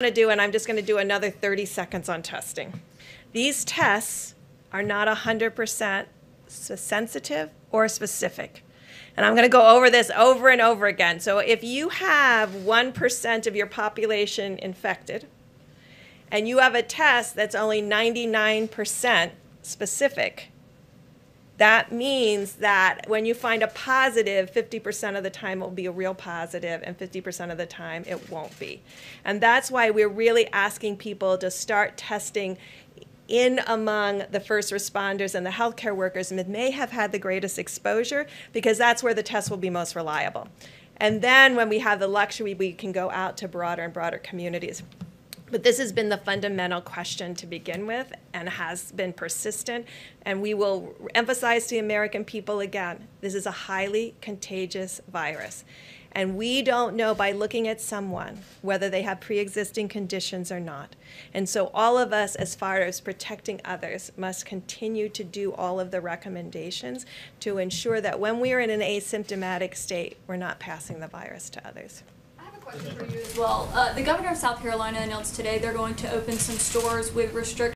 to do, and I'm just going to do another 30 seconds on testing. These tests are not 100% sensitive or specific. And I'm going to go over this over and over again. So if you have 1% of your population infected, and you have a test that's only 99% specific, that means that when you find a positive, 50% of the time it will be a real positive, and 50% of the time it won't be. And that's why we're really asking people to start testing in among the first responders and the healthcare workers that may have had the greatest exposure, because that's where the test will be most reliable. And then when we have the luxury, we can go out to broader and broader communities. But this has been the fundamental question to begin with and has been persistent. And we will emphasize to the American people again this is a highly contagious virus. And we don't know by looking at someone whether they have pre existing conditions or not. And so, all of us, as far as protecting others, must continue to do all of the recommendations to ensure that when we are in an asymptomatic state, we're not passing the virus to others. Question for you as well. Uh, the governor of South Carolina announced today they're going to open some stores with restrictions.